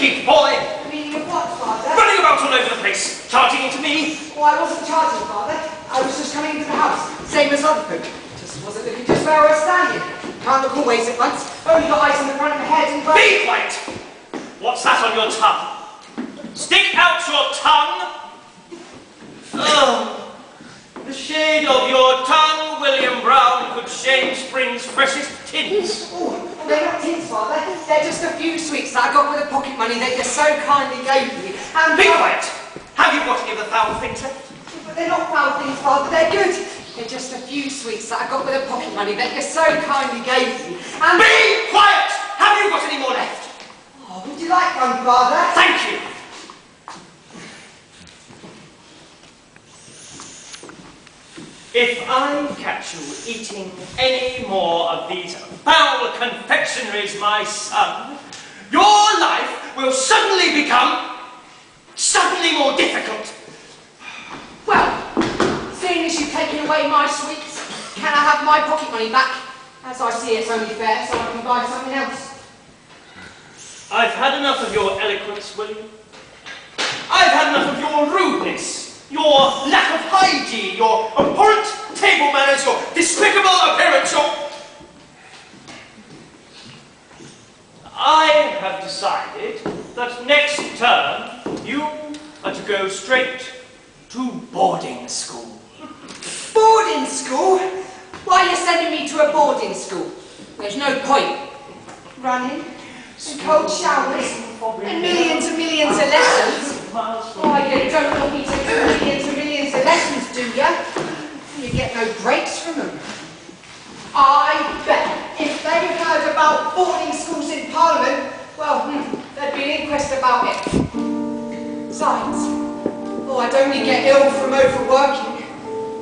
wicked boy! Meaning of what, Father? Running about all over the place, charging into me. Oh, I wasn't charging, Father. I was just coming into the house, same as other folk. Just wasn't looking just where I was standing. Can't look all ways at once. Only got eyes in the front of my head and... Be quiet! What's that on your tongue? Stick out your tongue! Oh, the shade of your tongue, William Brown, could shade spring's freshest tints. They're not tins, Father. They're just a few sweets that I got with the pocket money that you so kindly gave me. And Be quiet! Have you got any of the foul things left? But they're not foul things, Father. They're good. They're just a few sweets that I got with the pocket money that you so kindly gave me. And Be quiet! Have you got any more left? oh, would you like one, Father? Thank you. If I catch you eating any more of these foul confectionaries, my son, your life will suddenly become suddenly more difficult. Well, seeing as you've taken away my sweets, can I have my pocket money back? As I see it's only fair, so I can buy something else. I've had enough of your eloquence, William. I've had enough of your rudeness, your lack of hygiene, your abhorrent table manners, your despicable appearance, your... I have decided that next term you are to go straight to boarding school. Boarding school? Why are you sending me to a boarding school? There's no point. Running, and cold showers, and millions and millions of lessons. Why, you don't want me to do millions and millions of lessons, do you? You get no breaks from them. I bet if they heard about boarding schools in Parliament, well, hmm, there'd be an inquest about it. Besides, oh, I'd only get ill from overworking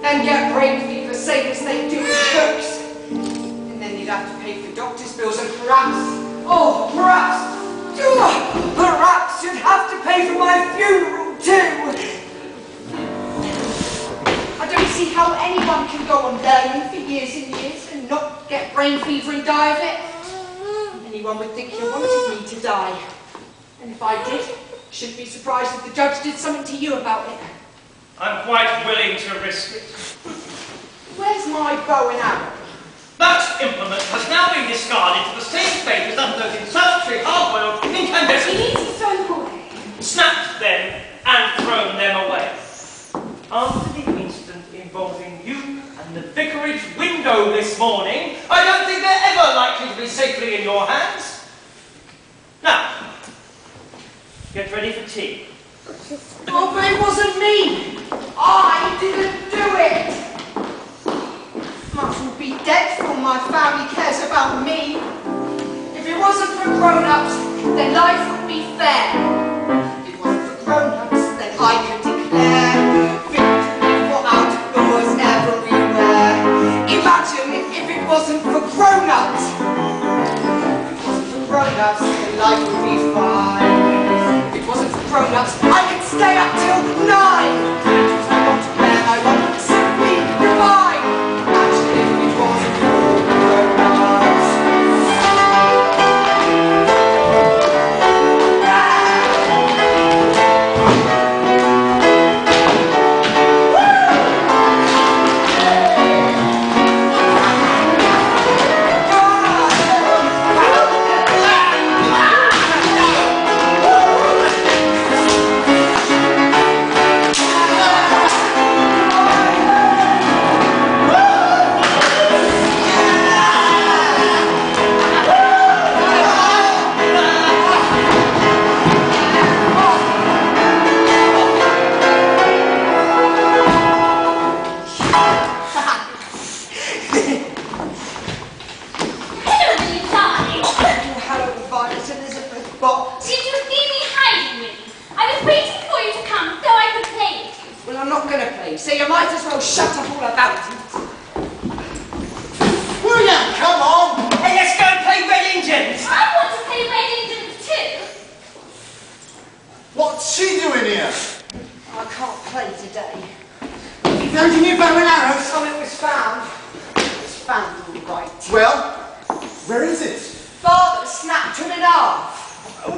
and get brain fever, same as they do with cooks. And then you'd have to pay for doctor's bills and perhaps, oh, perhaps, oh, have to pay for my funeral too. I don't see how anyone can go on learning for years and years and not get brain fever and die of it. Anyone would think you wanted me to die. And if I did, shouldn't be surprised if the judge did something to you about it. I'm quite willing to risk it. Where's my bow and arrow? That implement has now been discarded to the same fate as that of those insultry, hard-boiled, incandescent, wasn't for grown-ups. It wasn't for grown-ups, life would be fine. If it wasn't for grown-ups, I could stay up till nine. Well, where is it? Father snapped him in half.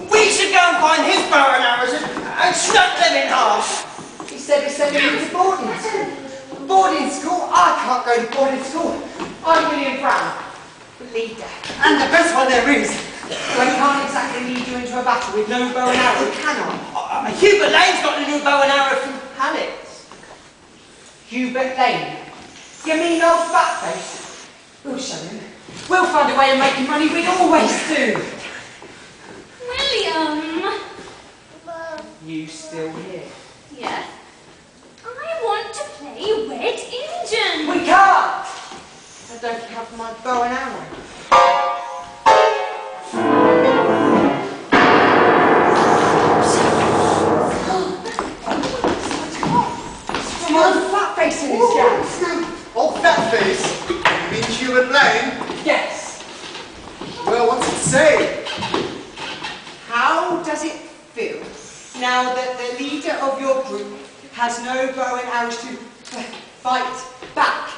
We should go and find his bow and arrows and, and snap them in half. He said he's sending me to boarding school. Boarding school? I can't go to boarding school. I'm William Brown, the leader. And the best one there is. He can't exactly lead you into a battle with no bow and arrow, can I? Uh, Hubert Lane's got a new bow and arrow from Hallett. Hubert Lane. You mean old fatface? We'll show him. We'll find a way of making money, we always do. William. You still here? Yes. I want to play Red Engine. We can't! I don't have my bow and arrow. Has no bow and arrows to fight back?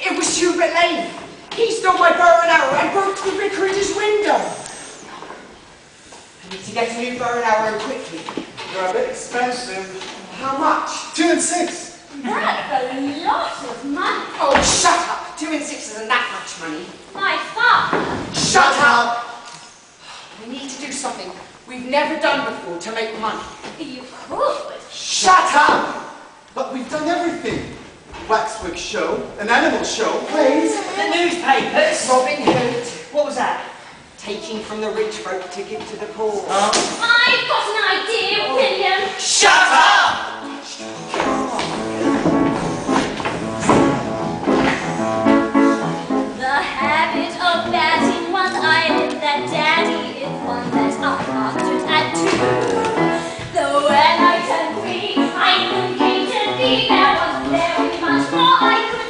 It was Hubert Lane. He stole my bow and arrow and broke the vicarage's window. I need to get a new bow and arrow quickly. They're a bit expensive. How much? Two and six. That's a lot of money. Oh, shut up! Two and six isn't that much money. My father. Shut up! We need to do something we've never done before to make money. You could. Shut up! But we've done everything. Waxwork show, an animal show, plays. the newspapers. Robin Hood, What was that? taking from the rich folk to give to the poor. Oh. I've いておいておきましょう。